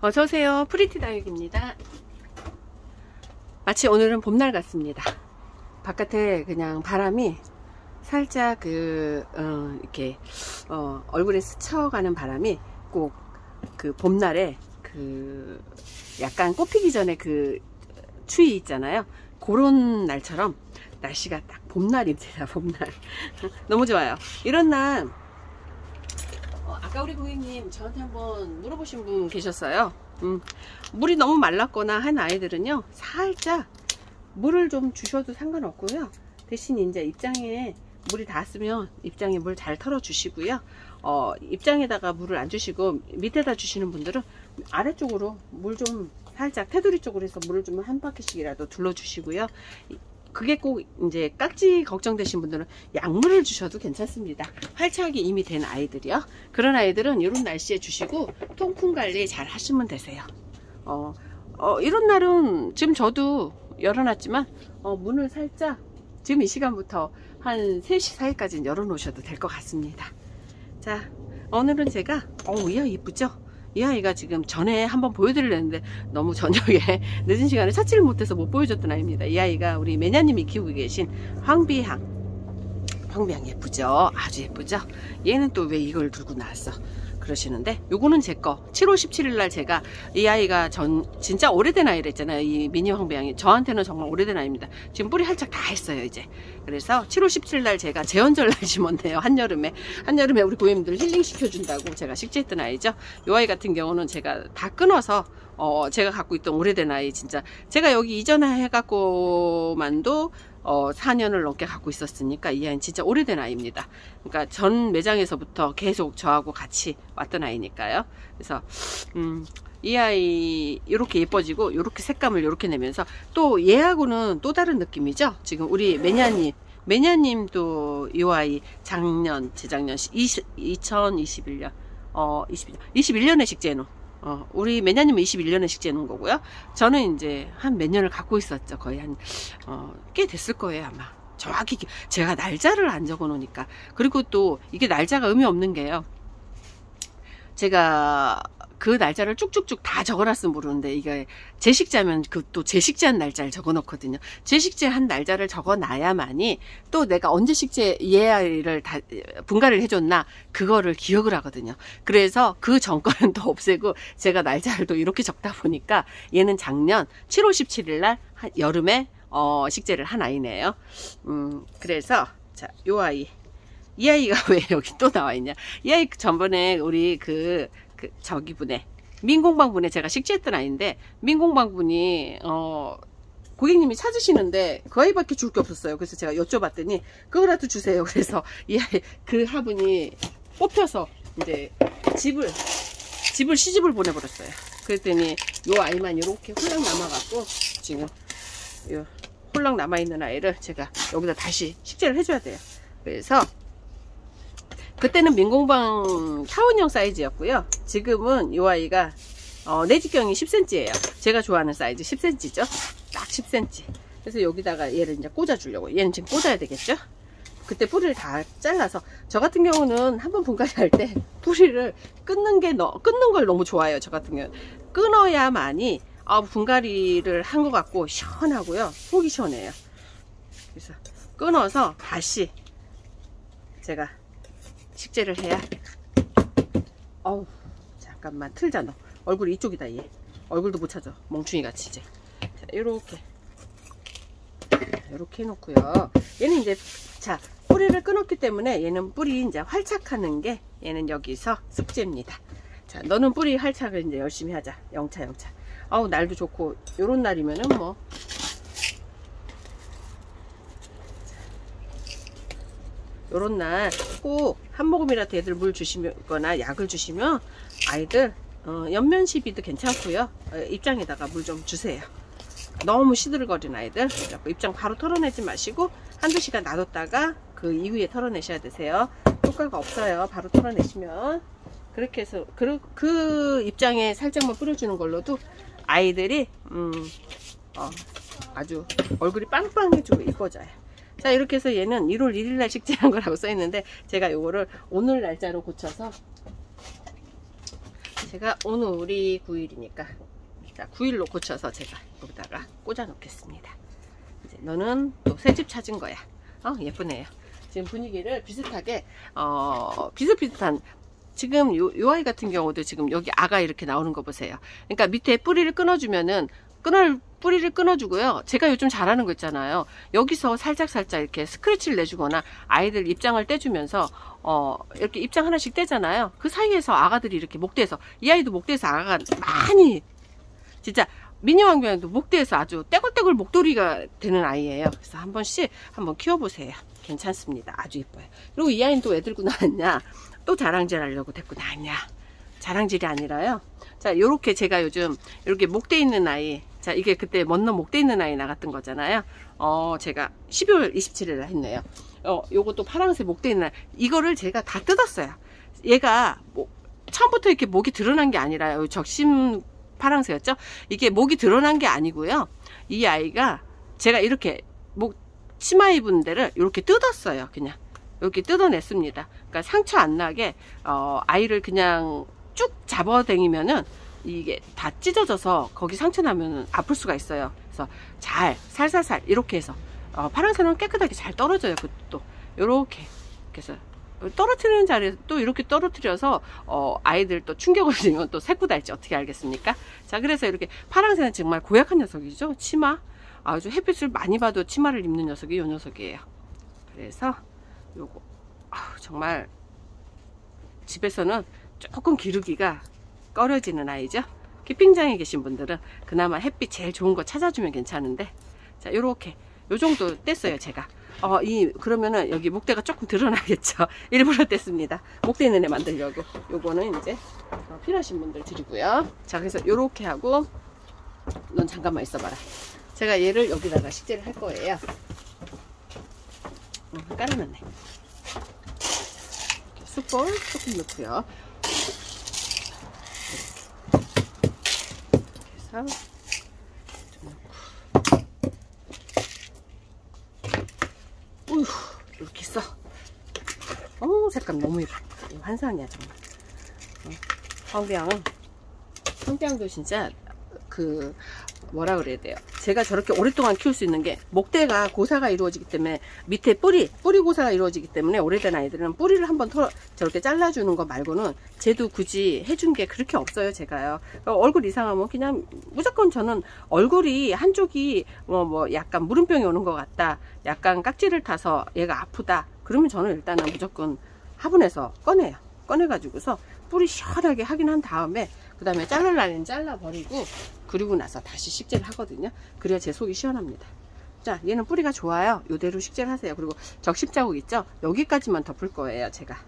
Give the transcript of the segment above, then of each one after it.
어서오세요. 프리티 다육입니다. 마치 오늘은 봄날 같습니다. 바깥에 그냥 바람이 살짝 그, 어, 이렇게, 어, 얼굴에 스쳐가는 바람이 꼭 그 봄날에 그 약간 꽃피기 전에 그 추위 있잖아요. 그런 날처럼 날씨가 딱 봄날입니다. 봄날. 너무 좋아요. 이런 날 어, 아까 우리 고객님 저한테 한번 물어보신 분 계셨어요. 음, 물이 너무 말랐거나 한 아이들은요, 살짝 물을 좀 주셔도 상관없고요. 대신 이제 입장에 물이 닿았으면 입장에 물 잘 털어 주시고요. 어, 입장에다가 물을 안 주시고 밑에다 주시는 분들은 아래쪽으로 물 좀 살짝 테두리 쪽으로 해서 물을 좀 한 바퀴씩이라도 둘러 주시고요. 그게 꼭 이제 깍지 걱정되신 분들은 약물을 주셔도 괜찮습니다. 활착이 이미 된 아이들이요. 그런 아이들은 이런 날씨에 주시고 통풍 관리 잘 하시면 되세요. 어, 어, 이런 날은 지금 저도 열어놨지만 어, 문을 살짝 지금 이 시간부터 한 3시 사이까지는 열어놓으셔도 될 것 같습니다. 자, 오늘은 제가 어우 이야 이쁘죠? 이 아이가 지금 전에 한번 보여드리려는데 너무 저녁에 늦은 시간에 찾지를 못해서 못 보여줬던 아이입니다. 이 아이가 우리 매냐님이 키우고 계신 황비향. 황비향 예쁘죠? 아주 예쁘죠? 얘는 또 왜 이걸 들고 나왔어? 그러시는데 요거는 제 거. 7월 17일 날 제가 이 아이가 전 진짜 오래된 아이랬잖아요. 이 미니 황배양이. 저한테는 정말 오래된 아이입니다. 지금 뿌리 활짝 다 했어요 이제. 그래서 7월 17일 날 제가 재헌절 날 심었네요 한여름에. 한여름에 우리 고객님들 힐링 시켜준다고 제가 식재했던 아이죠. 이 아이 같은 경우는 제가 다 끊어서 어 제가 갖고 있던 오래된 아이 진짜. 제가 여기 이전에 해갖고만도 어, 4년을 넘게 갖고 있었으니까 이 아이는 진짜 오래된 아이입니다. 그러니까 전 매장에서부터 계속 저하고 같이 왔던 아이니까요. 그래서 음, 이 아이 이렇게 예뻐지고 이렇게 색감을 이렇게 내면서 또 얘하고는 또 다른 느낌이죠. 지금 우리 매냐님 매냐님도 이 아이 작년 재작년 20, 2021년 어 20, 21년에 식재노 어, 우리 매냐님은 21년에 식재는 거고요. 저는 이제 한 몇 년을 갖고 있었죠. 거의 한, 어, 꽤 됐을 거예요, 아마. 정확히, 제가 날짜를 안 적어 놓으니까. 그리고 또, 이게 날짜가 의미 없는 게요. 제가 그 날짜를 쭉쭉쭉 다 적어놨으면 모르는데 이게 제식자면 그 또 제식제한 날짜를 적어놓거든요. 제식제한 날짜를 적어놔야만이 또 내가 언제 식재 예를 다 분갈이를 해줬나 그거를 기억을 하거든요. 그래서 그 전거는 또 없애고 제가 날짜를 또 이렇게 적다 보니까 얘는 작년 7월 17일 날 여름에 어, 식재를 한 아이네요. 음, 그래서 자, 요 아이 이 아이가 왜 여기 또 나와 있냐? 이 아이 전번에 우리 그, 그 저기 분에 민공방 분에 제가 식재했던 아이인데 민공방 분이 어 고객님이 찾으시는데 그 아이밖에 줄 게 없었어요. 그래서 제가 여쭤봤더니 그거라도 주세요. 그래서 이 아이 그 화분이 뽑혀서 이제 집을 집을 시집을 보내버렸어요. 그랬더니 요 아이만 이렇게 홀랑 남아갖고 지금 요 홀랑 남아있는 아이를 제가 여기다 다시 식재를 해줘야 돼요. 그래서 그때는 민공방 타원형 사이즈였고요. 지금은 이 아이가 어, 내직경이 10cm예요. 제가 좋아하는 사이즈 10cm죠. 딱 10cm. 그래서 여기다가 얘를 이제 꽂아 주려고. 얘는 지금 꽂아야 되겠죠? 그때 뿌리를 다 잘라서 저 같은 경우는 한번 분갈이 할 때 뿌리를 끊는 게 너, 끊는 걸 너무 좋아해요. 저 같은 경우는 끊어야만이 아, 분갈이를 한 것 같고 시원하고요. 속이 시원해요. 그래서 끊어서 다시 제가 식재를 해야. 어우 잠깐만 틀자 너. 얼굴이 이쪽이다 얘. 얼굴도 못 찾아. 멍충이 같이 이제. 자 요렇게. 이렇게 해놓고요. 얘는 이제 자 뿌리를 끊었기 때문에 얘는 뿌리 이제 활착하는 게 얘는 여기서 숙제입니다. 자 너는 뿌리 활착을 이제 열심히 하자. 영차 영차. 아우 날도 좋고 요런 날이면은 뭐 요런 날 꼭 한 모금이라도 애들 물 주시거나 약을 주시면 아이들 어, 연면 시비도 괜찮고요. 어, 입장에다가 물 좀 주세요. 너무 시들거리는 아이들 입장 바로 털어내지 마시고 한두 시간 놔뒀다가 그 이후에 털어내셔야 되세요. 효과가 없어요. 바로 털어내시면. 그렇게 해서 그, 그 입장에 살짝만 뿌려주는 걸로도 아이들이 음, 어, 아주 얼굴이 빵빵해지고 이뻐져요 자 이렇게 해서 얘는 1월 1일날 식재한 거라고 써있는데 제가 요거를 오늘 날짜로 고쳐서 제가 오늘이 9일이니까 자 9일로 고쳐서 제가 여기다가 꽂아 놓겠습니다. 이제 너는 또 새집 찾은 거야. 어 예쁘네요. 지금 분위기를 비슷하게 어 비슷비슷한 지금 요, 요 아이 같은 경우도 지금 여기 아가 이렇게 나오는 거 보세요. 그러니까 밑에 뿌리를 끊어주면은 끊을 뿌리를 끊어주고요. 제가 요즘 잘하는 거 있잖아요. 여기서 살짝살짝 이렇게 스크래치를 내주거나 아이들 입장을 떼주면서 어 이렇게 입장 하나씩 떼잖아요. 그 사이에서 아가들이 이렇게 목대에서 이 아이도 목대에서 아가가 많이 진짜 미니왕병도 목대에서 아주 떼굴떼굴 목도리가 되는 아이예요. 그래서 한 번씩 한번 키워보세요. 괜찮습니다. 아주 예뻐요. 그리고 이 아이는 또 왜 들고 나왔냐? 또 자랑질 하려고 데리고 나왔냐? 자랑질이 아니라요. 자, 요렇게 제가 요즘 이렇게 목대 있는 아이 자 이게 그때 먼너 목대 있는 아이 나갔던 거잖아요. 어 제가 12월 27일 날 했네요. 어 요것도 파랑색 목대 있는 아이. 이거를 제가 다 뜯었어요. 얘가 뭐 처음부터 이렇게 목이 드러난 게 아니라 적심 파랑새였죠? 이게 목이 드러난 게 아니고요. 이 아이가 제가 이렇게 목 치마 입은 데를 이렇게 뜯었어요 그냥. 이렇게 뜯어냈습니다. 그러니까 상처 안 나게 어, 아이를 그냥 쭉 잡아당기면은 이게 다 찢어져서 거기 상처 나면 아플 수가 있어요. 그래서 잘 살살살 이렇게 해서 어, 파란색은 깨끗하게 잘 떨어져요. 그것도 이렇게 그래서 떨어뜨리는 자리에 또 이렇게 떨어뜨려서 어, 아이들 또 충격을 주면 또 새고 달지 어떻게 알겠습니까? 자 그래서 이렇게 파란색은 정말 고약한 녀석이죠. 치마 아주 햇빛을 많이 봐도 치마를 입는 녀석이 이 녀석이에요. 그래서 요거 아우, 정말 집에서는 조금 기르기가 꺼려지는 아이죠. 키핑장에 계신 분들은 그나마 햇빛 제일 좋은 거 찾아주면 괜찮은데. 자 요렇게 요 정도 뗐어요 제가. 어 이 그러면은 여기 목대가 조금 드러나겠죠. 일부러 뗐습니다. 목대 있는 애 만들려고. 요거는 이제 어, 필요하신 분들 드리고요. 자 그래서 요렇게 하고 넌 잠깐만 있어봐라. 제가 얘를 여기다가 식재를 할 거예요. 어, 깔아놨네. 숯볼 조금 넣고요 해서 좀 넣고 우휴 이렇게 써. 어 색감 너무 예뻐. 환상이야 정말. 어, 황병은 황병도 진짜 그 뭐라 그래야 돼요 제가 저렇게 오랫동안 키울 수 있는 게 목대가 고사가 이루어지기 때문에 밑에 뿌리 뿌리 고사가 이루어지기 때문에 오래된 아이들은 뿌리를 한번 털어 저렇게 잘라주는 거 말고는 쟤도 굳이 해준 게 그렇게 없어요 제가요. 그러니까 얼굴 이상하면 그냥 무조건 저는 얼굴이 한쪽이 뭐, 뭐 약간 물음병이 오는 것 같다 약간 깍지를 타서 얘가 아프다 그러면 저는 일단은 무조건 화분에서 꺼내요. 꺼내 가지고서 뿌리 시원하게 확인한 다음에 그 다음에 자를 날엔 잘라버리고 그리고 나서 다시 식재를 하거든요. 그래야 제 속이 시원합니다. 자 얘는 뿌리가 좋아요. 이대로 식재를 하세요. 그리고 적심 자국 있죠? 여기까지만 덮을 거예요 제가.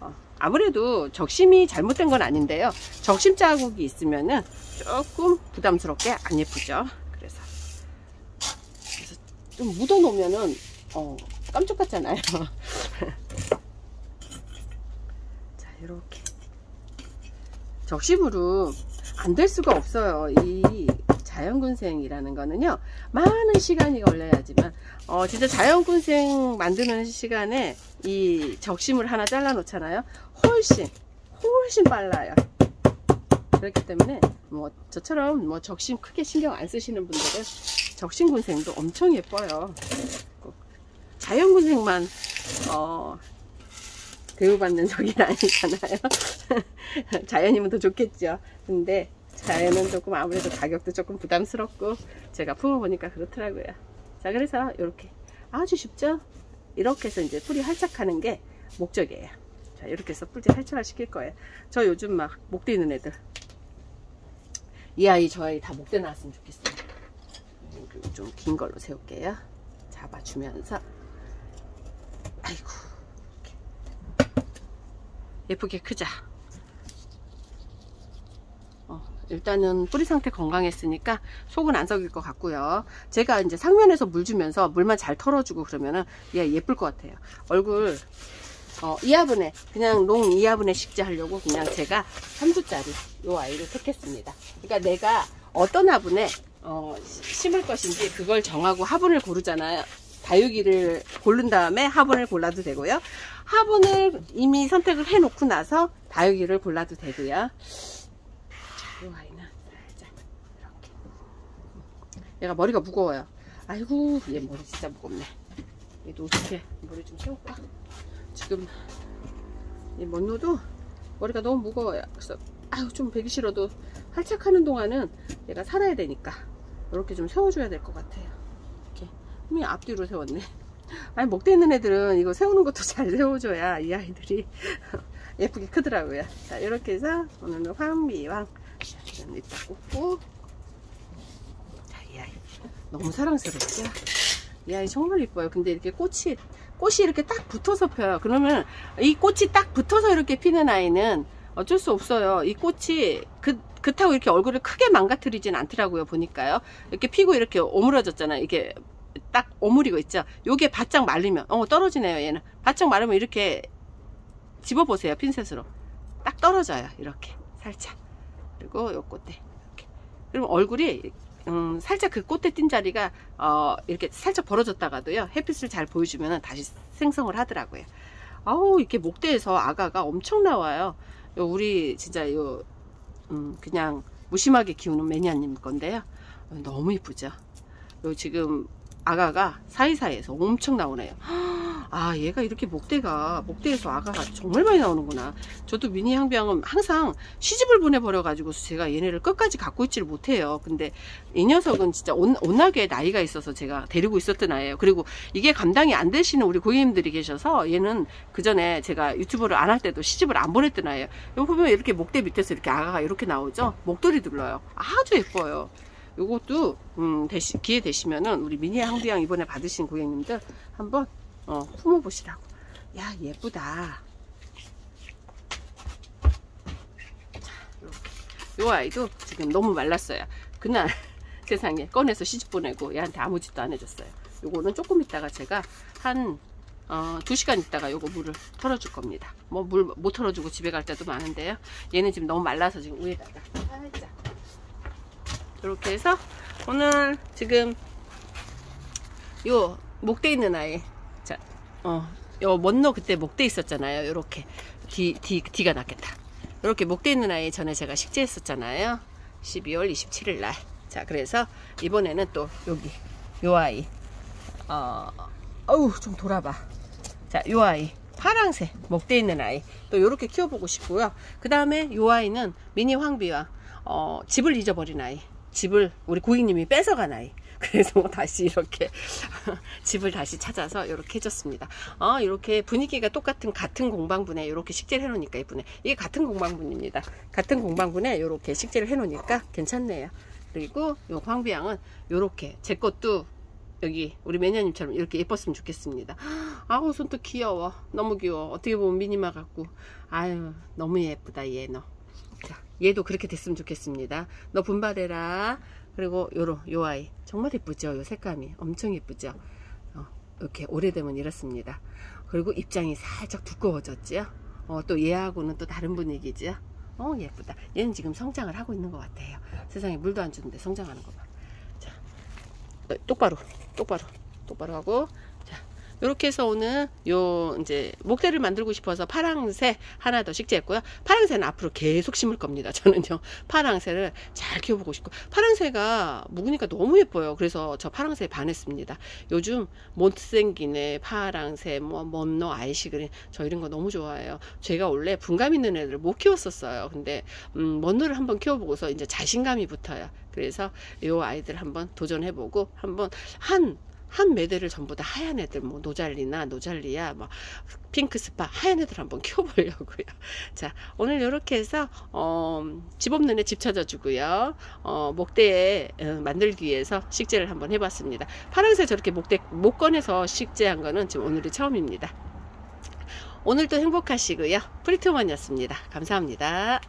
어, 아무래도 적심이 잘못된 건 아닌데요. 적심 자국이 있으면은 조금 부담스럽게 안 예쁘죠? 그래서, 그래서 좀 묻어 놓으면은 어, 깜짝 같잖아요. 자 이렇게 적심으로 안 될 수가 없어요. 이 자연군생이라는 거는요. 많은 시간이 걸려야지만 어 진짜 자연군생 만드는 시간에 이 적심을 하나 잘라 놓잖아요. 훨씬 훨씬 빨라요. 그렇기 때문에 뭐 저처럼 뭐 적심 크게 신경 안 쓰시는 분들은 적심군생도 엄청 예뻐요. 자연군생만 어 대우받는 적이 아니잖아요. 자연이면 더 좋겠죠. 근데 자연은 조금 아무래도 가격도 조금 부담스럽고 제가 품어보니까 그렇더라고요. 자 그래서 이렇게 아주 쉽죠? 이렇게 해서 이제 뿌리 활착하는 게 목적이에요. 자 이렇게 해서 뿌리 활착을 시킬 거예요. 저 요즘 막 목대 있는 애들 이 아이 저 아이 다 목대 나왔으면 좋겠어요. 좀 긴 걸로 세울게요. 잡아주면서 아이고 예쁘게 크자. 어, 일단은 뿌리 상태 건강했으니까 속은 안 썩일 것 같고요. 제가 이제 상면에서 물 주면서 물만 잘 털어주고 그러면은 얘 예쁠 것 같아요. 얼굴 어, 이하분에 그냥 농 이하분에 식재 하려고 그냥 제가 3두짜리 요 아이를 택했습니다. 그러니까 내가 어떤 화분에 어, 심을 것인지 그걸 정하고 화분을 고르잖아요. 다육이를 고른 다음에 화분을 골라도 되고요. 화분을 이미 선택을 해 놓고 나서 다육이를 골라도 되고요. 자, 이 아이는 살짝 이렇게. 얘가 머리가 무거워요. 아이고 얘 머리 진짜 무겁네. 얘도 어떻게 머리 좀 세울까? 지금 이 먼노도 머리가 너무 무거워요. 그래서 아유 좀 베기 싫어도 활착하는 동안은 얘가 살아야 되니까 이렇게 좀 세워줘야 될 것 같아요. 이렇게. 힘이 앞뒤로 세웠네. 아니 목대 있는 애들은 이거 세우는 것도 잘 세워줘야 이 아이들이 예쁘게 크더라고요. 자 이렇게 해서 오늘은 황미왕 이따 꽂고 자이 아이 너무 사랑스럽죠? 이 아이 정말 이뻐요. 근데 이렇게 꽃이 꽃이 이렇게 딱 붙어서 펴요. 그러면 이 꽃이 딱 붙어서 이렇게 피는 아이는 어쩔 수 없어요. 이 꽃이 그, 그렇다고 이렇게 얼굴을 크게 망가뜨리진 않더라고요. 보니까요. 이렇게 피고 이렇게 오므러졌잖아요. 이게 딱 오므리고 있죠. 요게 바짝 말리면 어 떨어지네요. 얘는 바짝 마르면 이렇게 집어보세요. 핀셋으로 딱 떨어져요. 이렇게 살짝 그리고 요 꽃대 이렇게 그러면 얼굴이 음, 살짝 그 꽃대 띈 자리가 어, 이렇게 살짝 벌어졌다가도요 햇빛을 잘 보여주면 다시 생성을 하더라고요 아우 이렇게 목대에서 아가가 엄청 나와요 요 우리 진짜 요 음, 그냥 무심하게 키우는 매니아님 건데요 너무 이쁘죠 요 지금 아가가 사이사이에서 엄청 나오네요. 아 얘가 이렇게 목대가 목대에서 아가가 정말 많이 나오는구나. 저도 미니 향병은 항상 시집을 보내버려 가지고 제가 얘네를 끝까지 갖고 있지를 못해요. 근데 이 녀석은 진짜 온, 온나게 나이가 있어서 제가 데리고 있었던 아이예요. 그리고 이게 감당이 안 되시는 우리 고객님들이 계셔서 얘는 그 전에 제가 유튜브를 안 할 때도 시집을 안 보냈던 아이예요. 여기 보면 이렇게 목대 밑에서 이렇게 아가가 이렇게 나오죠? 목도리 둘러요. 아주 예뻐요 요것도 음, 되시, 기회 되시면은 우리 미니 향비향 이번에 받으신 고객님들 한번 어, 품어 보시라고. 야, 예쁘다. 자, 요, 요 아이도 지금 너무 말랐어요. 그날 세상에 꺼내서 시집 보내고 얘한테 아무 짓도 안 해줬어요. 요거는 조금 있다가 제가 한 어, 2시간 있다가 요거 물을 털어줄 겁니다. 뭐 물 못 털어주고 집에 갈 때도 많은데요. 얘는 지금 너무 말라서 지금 위에다가 살짝 이렇게 해서 오늘 지금 요 목대 있는 아이 어, 요 먼노 그때 목대 있었잖아요. 요렇게 뒤, 뒤, 뒤가 났겠다. 이렇게 목대 있는 아이 전에 제가 식재했었잖아요. 12월 27일 날. 자, 그래서 이번에는 또 여기 요 아이. 어, 어우, 좀 돌아봐. 자, 요 아이. 파랑새 목대 있는 아이. 또 요렇게 키워보고 싶고요. 그 다음에 요 아이는 미니 황비와 어, 집을 잊어버린 아이. 집을 우리 고객님이 뺏어간 아이. 그래서 다시 이렇게 집을 다시 찾아서 이렇게 해줬습니다. 어, 이렇게 분위기가 똑같은 같은 공방분에 이렇게 식재를 해놓으니까 예쁘네. 이게 같은 공방분입니다. 같은 공방분에 이렇게 식재를 해놓으니까 괜찮네요. 그리고 요 황비양은 이렇게 제 것도 여기 우리 매니아님처럼 이렇게 예뻤으면 좋겠습니다. 아우 손도 귀여워. 너무 귀여워. 어떻게 보면 미니마 같고 아유 너무 예쁘다 얘 너. 자, 얘도 그렇게 됐으면 좋겠습니다. 너 분발해라. 그리고 요로 요 아이. 정말 예쁘죠? 요 색감이. 엄청 예쁘죠? 어, 이렇게 오래되면 이렇습니다. 그리고 입장이 살짝 두꺼워졌죠? 어, 또 얘하고는 또 다른 분위기죠? 어 예쁘다. 얘는 지금 성장을 하고 있는 것 같아요. 세상에 물도 안 주는데 성장하는 거 봐. 자 어, 똑바로 똑바로 똑바로 하고 이렇게 해서 오늘 요 이제 목대를 만들고 싶어서 파랑새 하나 더 식재했고요. 파랑새는 앞으로 계속 심을 겁니다. 저는요. 파랑새를 잘 키워보고 싶고 파랑새가 묵으니까 너무 예뻐요. 그래서 저 파랑새에 반했습니다. 요즘 못생기네 파랑새 뭐 먼너 아이시그린 저 이런 거 너무 좋아해요. 제가 원래 분감 있는 애들을 못 키웠었어요. 근데 음, 먼너를 한번 키워보고서 이제 자신감이 붙어요. 그래서 요 아이들 한번 도전해보고 한번 한 한 매대를 전부 다 하얀 애들 뭐 노잘리나 노잘리야 뭐 핑크스파 하얀 애들 한번 키워보려고요. 자 오늘 이렇게 해서 어, 집 없는 애 집 찾아주고요. 어, 목대에 어, 만들기 위해서 식재를 한번 해봤습니다. 파란색 저렇게 목대 못 꺼내서 식재한 거는 지금 오늘이 처음입니다. 오늘도 행복하시고요. 프리트원이었습니다. 감사합니다